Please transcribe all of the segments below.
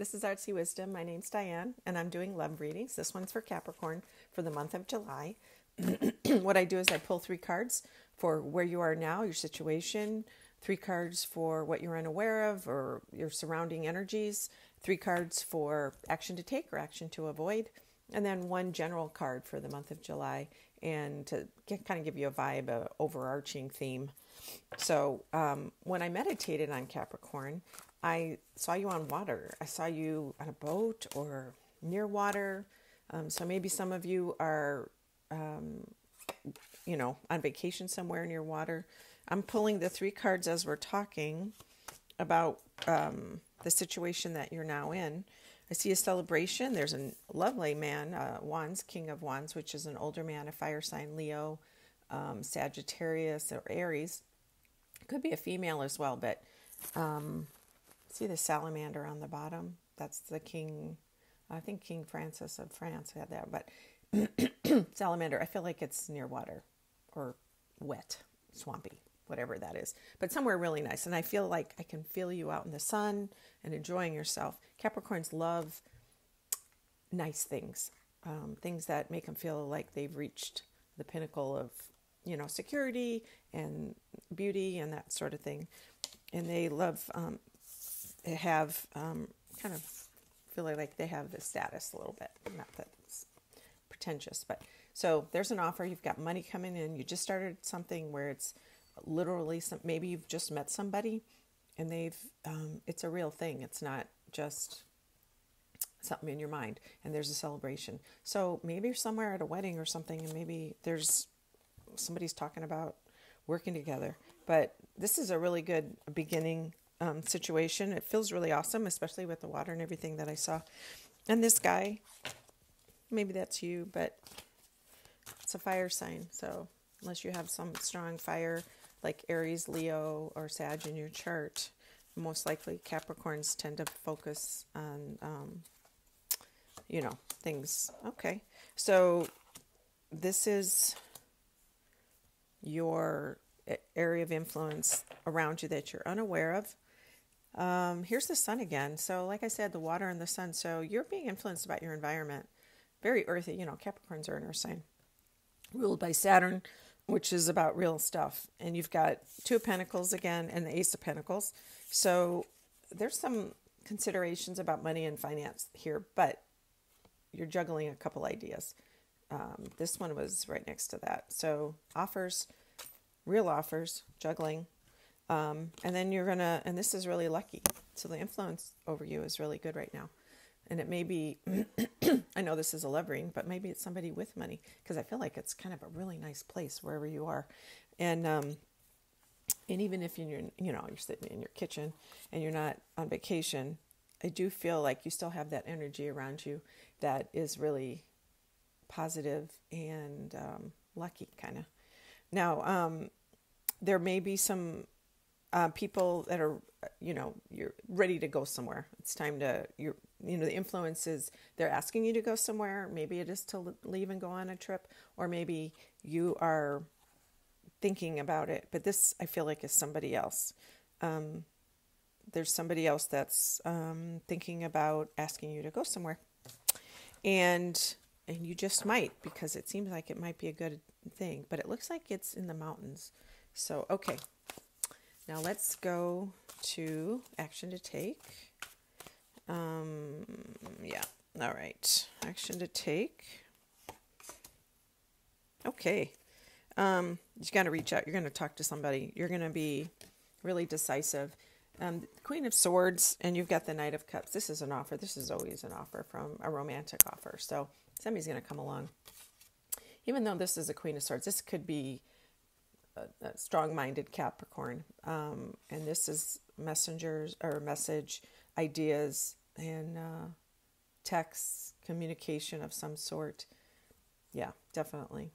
This is Artsy Wisdom. My name's Diane, and I'm doing love readings. This one's for Capricorn for the month of July. what I do is I pull three cards for where you are now, your situation, three cards for what you're unaware of or your surrounding energies, three cards for action to take or action to avoid, and then one general card for the month of July and to get, kind of give you a vibe, a overarching theme. So um, when I meditated on Capricorn, I saw you on water. I saw you on a boat or near water. Um, so maybe some of you are, um, you know, on vacation somewhere near water. I'm pulling the three cards as we're talking about um, the situation that you're now in. I see a celebration. There's a lovely man, uh, Wands, King of Wands, which is an older man, a fire sign, Leo, um, Sagittarius, or Aries. Could be a female as well, but um, see the salamander on the bottom? That's the king. I think King Francis of France had that, but salamander. I feel like it's near water or wet, swampy whatever that is, but somewhere really nice. And I feel like I can feel you out in the sun and enjoying yourself. Capricorns love nice things, um, things that make them feel like they've reached the pinnacle of, you know, security and beauty and that sort of thing. And they love, um, have um, kind of feel like they have the status a little bit. Not that it's pretentious, but so there's an offer. You've got money coming in. You just started something where it's literally some maybe you've just met somebody and they've um, it's a real thing it's not just something in your mind and there's a celebration so maybe you're somewhere at a wedding or something and maybe there's somebody's talking about working together but this is a really good beginning um, situation it feels really awesome especially with the water and everything that i saw and this guy maybe that's you but it's a fire sign so unless you have some strong fire like Aries, Leo, or Sag in your chart, most likely Capricorns tend to focus on, um, you know, things. Okay, so this is your area of influence around you that you're unaware of. Um, here's the sun again. So, like I said, the water and the sun. So, you're being influenced about your environment. Very earthy. You know, Capricorns are an earth sign, ruled by Saturn which is about real stuff. And you've got Two of Pentacles again and the Ace of Pentacles. So there's some considerations about money and finance here, but you're juggling a couple ideas. Um, this one was right next to that. So offers, real offers, juggling. Um, and then you're going to, and this is really lucky. So the influence over you is really good right now. And it may be i know this is a levering but maybe it's somebody with money because i feel like it's kind of a really nice place wherever you are. And um and even if you're you know you're sitting in your kitchen and you're not on vacation i do feel like you still have that energy around you that is really positive and um, lucky kind of now um, there may be some uh, people that are you know you're ready to go somewhere. It's time to you're you know the influences they're asking you to go somewhere. Maybe it is to leave and go on a trip or maybe you are thinking about it. But this i feel like is somebody else. Um, there's somebody else that's um, thinking about asking you to go somewhere. And and you just might because it seems like it might be a good thing. But it looks like it's in the mountains. So okay now let's go to action to take um, yeah. All right. Action to take. Okay. Um, you got to reach out. You're going to talk to somebody. You're going to be really decisive. Um, Queen of Swords, and you've got the Knight of Cups. This is an offer. This is always an offer from a romantic offer. So somebody's going to come along. Even though this is a Queen of Swords, this could be a, strong-minded Capricorn, um, and this is messengers or message ideas and uh, text communication of some sort. Yeah, definitely.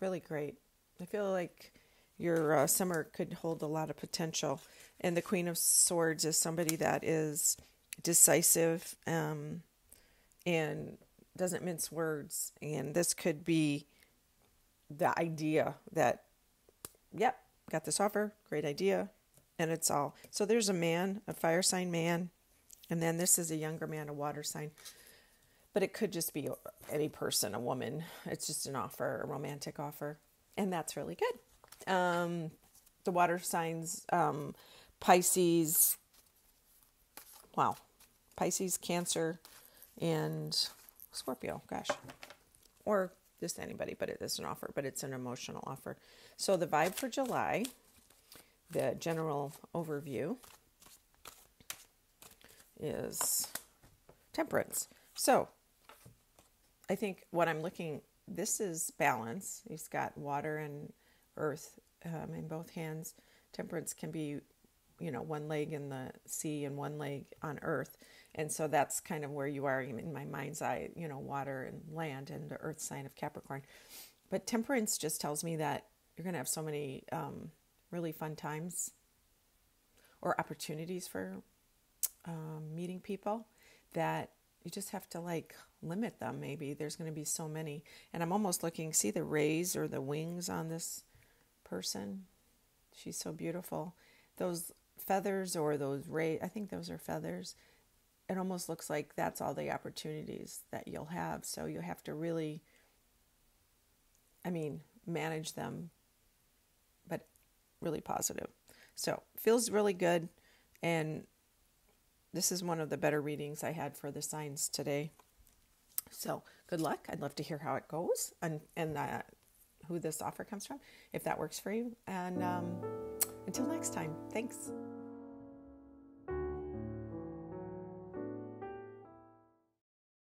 Really great. I feel like your uh, summer could hold a lot of potential. And the Queen of Swords is somebody that is decisive um, and doesn't mince words. And this could be the idea that, yep, got this offer, great idea, and it's all. So there's a man, a fire sign man, And then this is a younger man, a water sign. But it could just be any person, a woman. It's just an offer, a romantic offer. And that's really good. Um, the water signs, um, Pisces, wow, Pisces, Cancer, and Scorpio, gosh. Or just anybody, but it is an offer, but it's an emotional offer. So the vibe for July, the general overview is temperance. So I think what I'm looking, this is balance. He's got water and earth um, in both hands. Temperance can be, you know, one leg in the sea and one leg on earth. And so that's kind of where you are in my mind's eye, you know, water and land and the earth sign of Capricorn. But temperance just tells me that you're going to have so many um, really fun times or opportunities for um, meeting people that you just have to like limit them maybe there's going to be so many and i'm almost looking see the rays or the wings on this person she's so beautiful those feathers or those ray i think those are feathers it almost looks like that's all the opportunities that you'll have so you have to really i mean manage them but really positive so feels really good and this is one of the better readings I had for the signs today. So good luck. I'd love to hear how it goes and, and uh, who this offer comes from, if that works for you. And um, until next time, thanks.